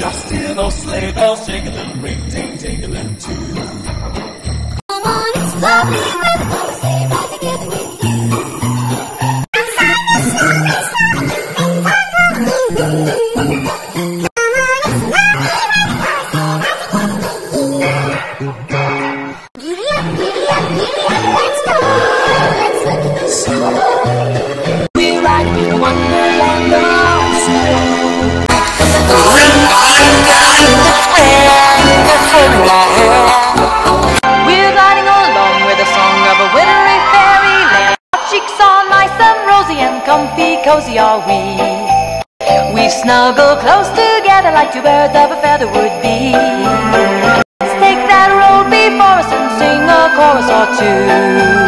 Just hear those sleigh bells jingling, ring ding dingling too. Come on, it's lovely weather, those sleigh bells are giving me. Thank you. Crazy are we. We snuggle close together like two birds of a feather would be. Let's take that road before us and sing a chorus or two.